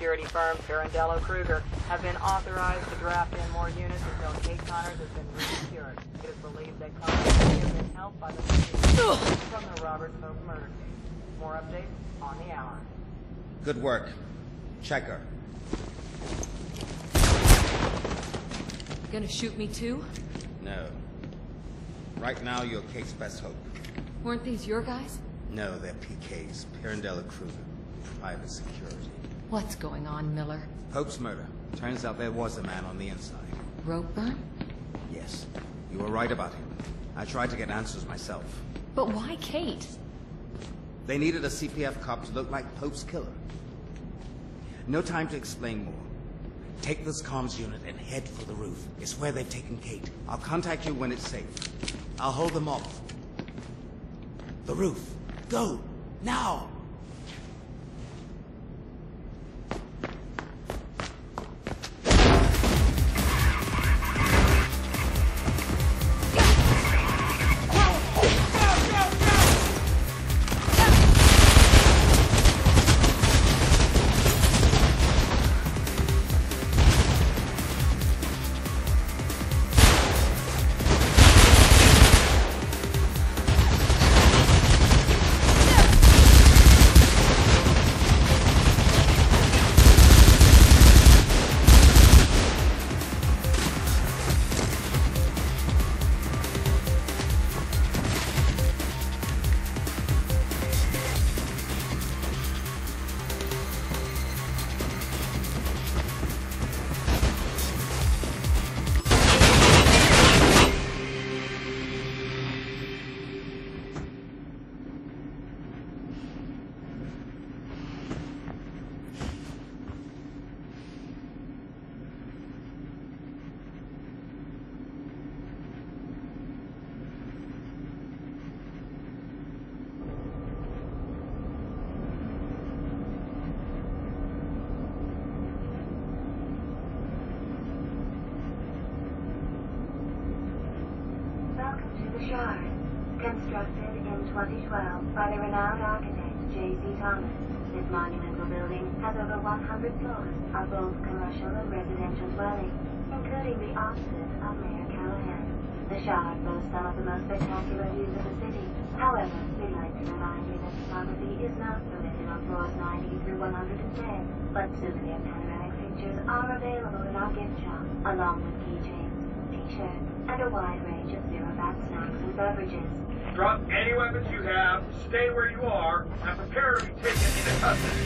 security firm Pirandello Kruger have been authorized to draft in more units until Kate Connors has been resecured. It is believed that Connors has been helped by the police from the Robert Pope murder case. More updates on the hour. Good work. Checker. Gonna shoot me too? No. Right now, you're Kate's best hope. Weren't these your guys? No, they're PK's. Pirandello Kruger. Private security. What's going on, Miller? Pope's murder. Turns out there was a man on the inside. Ropeburn? Yes. You were right about him. I tried to get answers myself. But why Kate? They needed a CPF cop to look like Pope's killer. No time to explain more. Take this comms unit and head for the roof. It's where they've taken Kate. I'll contact you when it's safe. I'll hold them off. The roof. Go! Now! 2012 by the renowned architect J.C. Thomas, this monumental building has over 100 floors of both commercial and residential dwellings, including the offices of Mayor Callahan. The Shard boasts some of the most spectacular views of the city. However, we'd like to remind you that photography is not permitted on floors 90 through 110, but souvenir panoramic pictures are available in our gift shop, along with keychains, t-shirts, and a wide range of zero-fat snacks and beverages. Drop any weapons you have, stay where you are, and prepare to be taken into custody.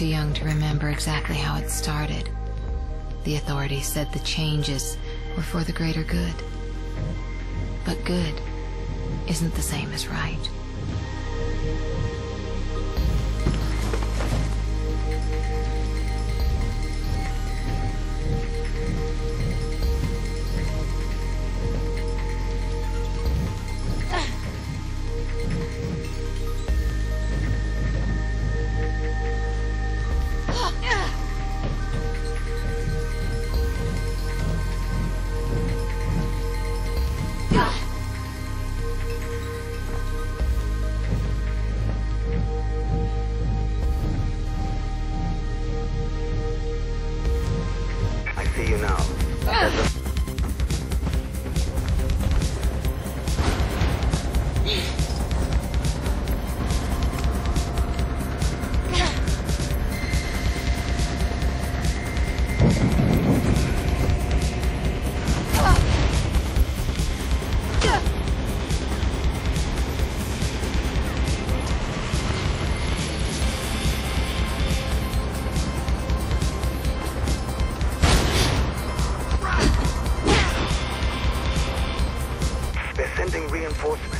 Too young to remember exactly how it started. The authorities said the changes were for the greater good. But good isn't the same as right. Reinforcements.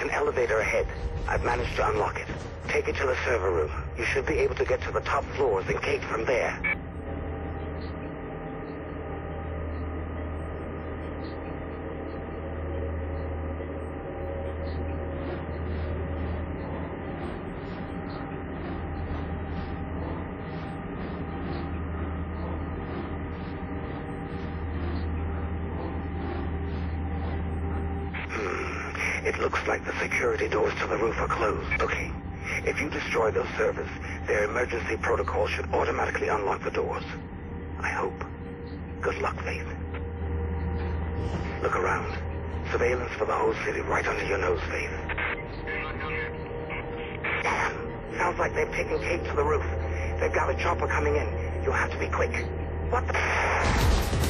An elevator ahead. I've managed to unlock it. Take it to the server room. You should be able to get to the top floors and Kate from there. It looks like the security doors to the roof are closed. Okay. If you destroy those servers, their emergency protocol should automatically unlock the doors. I hope. Good luck, Faith. Look around. Surveillance for the whole city right under your nose, Faith. Damn. Sounds like they've taken Kate to the roof. They've got a chopper coming in. You'll have to be quick. What the...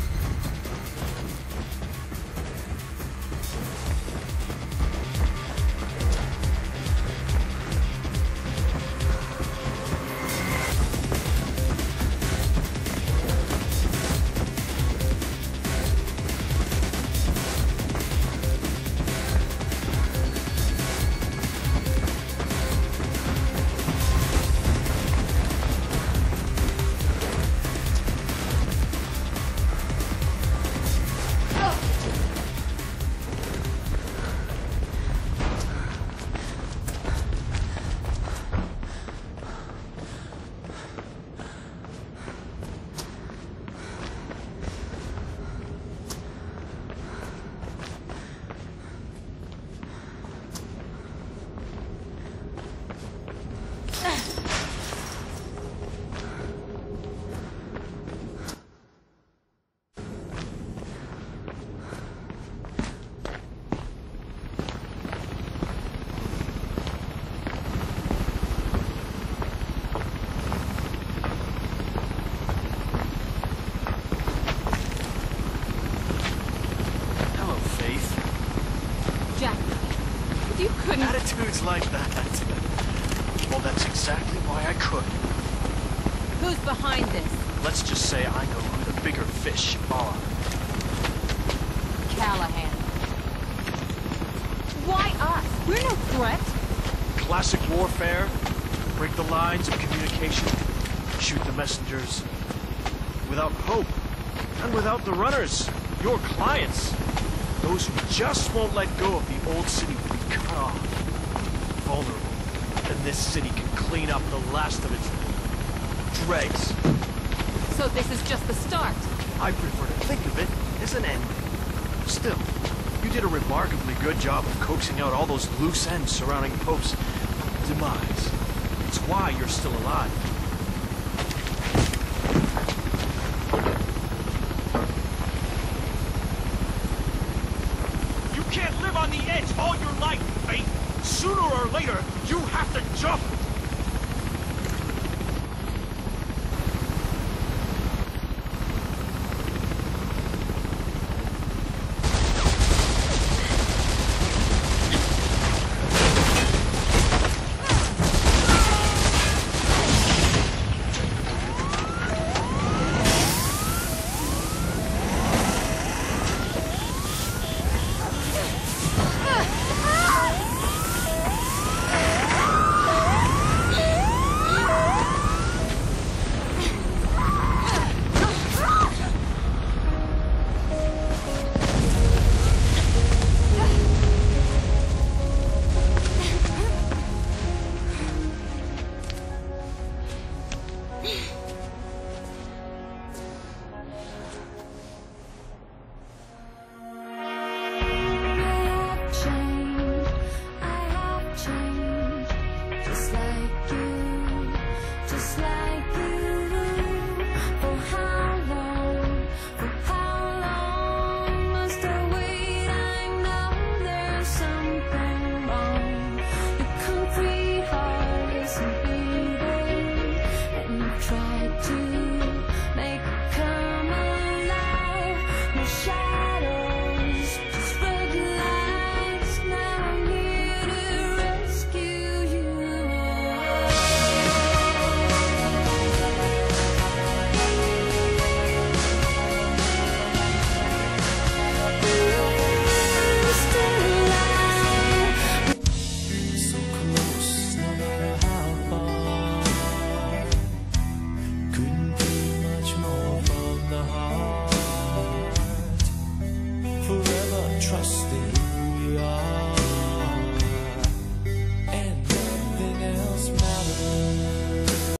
the lines of communication. Shoot the messengers. Without hope. And without the runners. Your clients. Those who just won't let go of the old city will be cut off. Vulnerable. And this city can clean up the last of its dregs. So this is just the start. I prefer to think of it as an ending. Still, you did a remarkably good job of coaxing out all those loose ends surrounding Pope's demise. It's why you're still alive. You can't live on the edge all your life, Faith. Sooner or later, you have to jump.